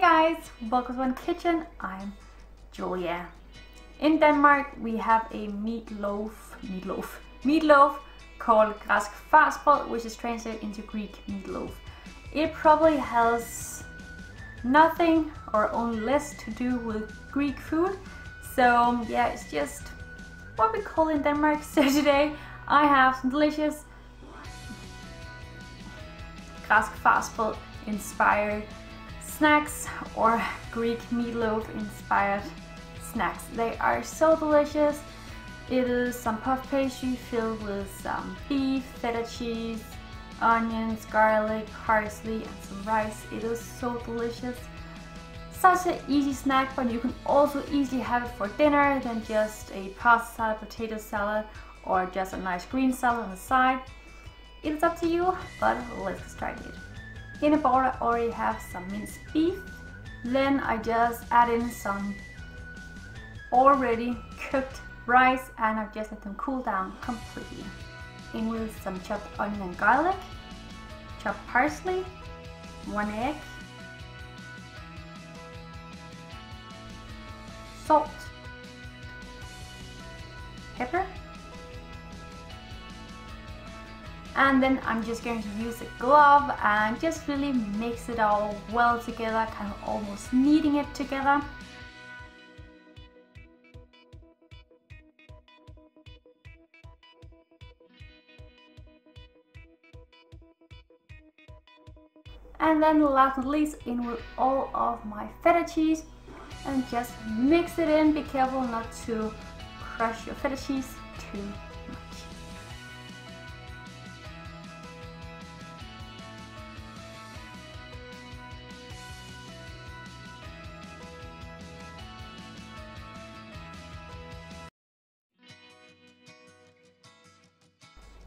Hey guys, welcome to One Kitchen. I'm Julia. In Denmark, we have a meatloaf, meatloaf, meatloaf called græsk farsbrød, which is translated into Greek meatloaf. It probably has nothing or only less to do with Greek food. So yeah, it's just what we call in Denmark. So today I have some delicious græsk farsbrød inspired snacks or Greek meatloaf inspired snacks. They are so delicious. It is some puff pastry filled with some beef, feta cheese, onions, garlic, parsley, and some rice. It is so delicious. Such an easy snack, but you can also easily have it for dinner than just a pasta salad, potato salad, or just a nice green salad on the side. It is up to you, but let's try started. In a bowl I already have some minced beef. Then I just add in some already cooked rice and I just let them cool down completely. In with some chopped onion and garlic, chopped parsley, one egg, salt, pepper, and then I'm just going to use a glove and just really mix it all well together kind of almost kneading it together. And then last but not least in with all of my feta cheese and just mix it in. Be careful not to crush your feta cheese too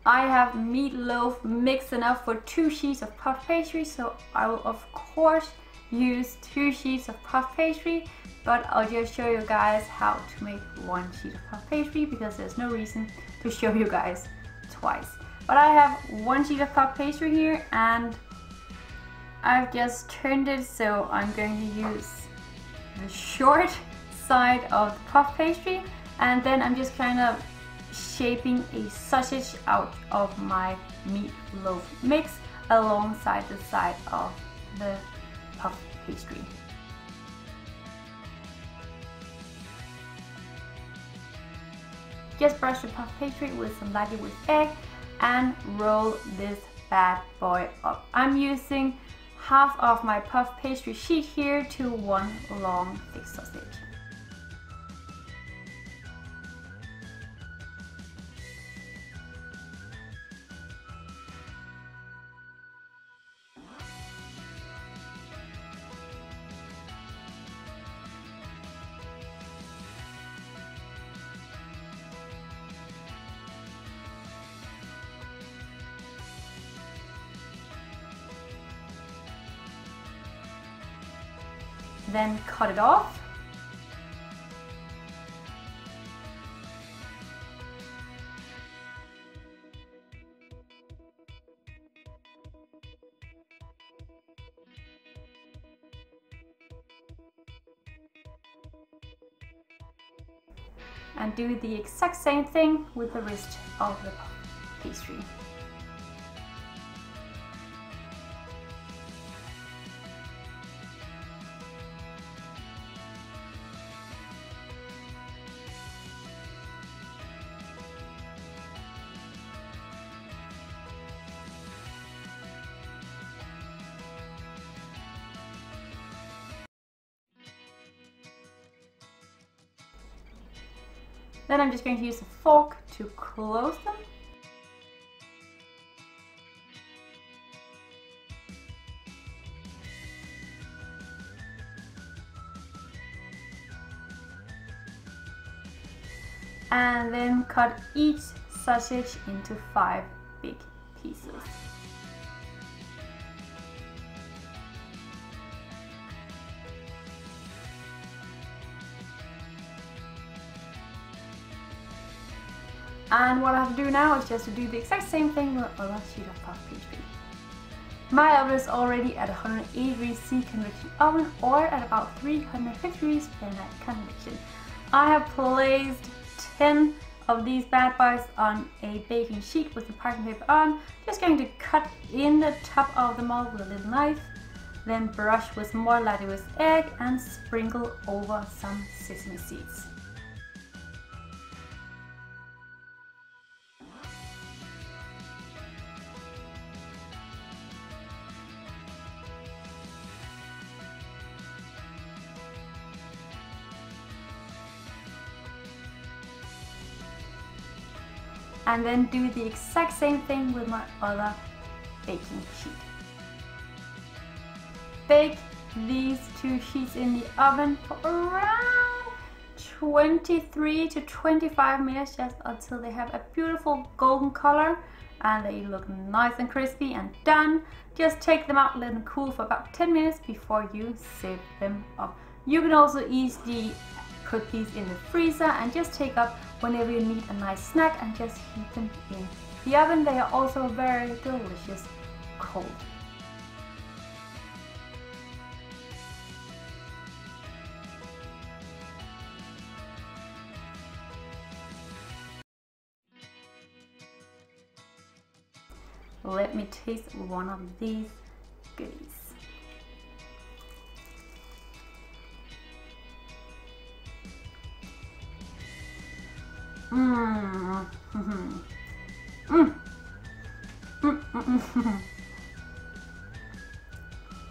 I have meatloaf mixed enough for two sheets of puff pastry, so I will of course use two sheets of puff pastry, but I'll just show you guys how to make one sheet of puff pastry because there's no reason to show you guys twice. But I have one sheet of puff pastry here and I've just turned it so I'm going to use the short side of the puff pastry and then I'm just kind of shaping a sausage out of my meatloaf mix alongside the side of the puff pastry. Just brush the puff pastry with some lightly with egg and roll this bad boy up. I'm using half of my puff pastry sheet here to one long thick sausage. Then cut it off. And do the exact same thing with the rest of the pastry. Then I'm just going to use a fork to close them. And then cut each sausage into five big pieces. And what I have to do now is just to do the exact same thing with a last sheet of puff pastry. My oven is already at 180 degrees C convection oven or at about 350 degrees Fahrenheit convection. I have placed 10 of these bad boys on a baking sheet with the parchment paper on. Just going to cut in the top of the mold with a little knife, then brush with more Lady's egg and sprinkle over some sesame seeds. And then do the exact same thing with my other baking sheet. Bake these two sheets in the oven for around 23 to 25 minutes just until they have a beautiful golden color and they look nice and crispy and done. Just take them out, let them cool for about 10 minutes before you save them up. You can also easily put these in the freezer and just take up whenever you need a nice snack and just heat them in the oven. They are also very delicious cold. Let me taste one of these goodies. Mmm. Mm. Mm. Mm.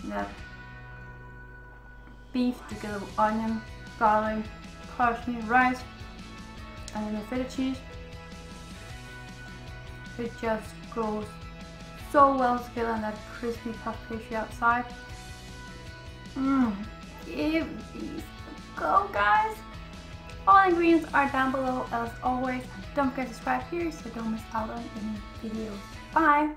yeah. Beef together with onion, garlic, parsley, rice, and then the feta cheese. It just goes so well together on that crispy puff pastry outside. Mmm. Give these a go, guys. All ingredients are down below as always. Don't forget to subscribe here so don't miss out on any videos. Bye!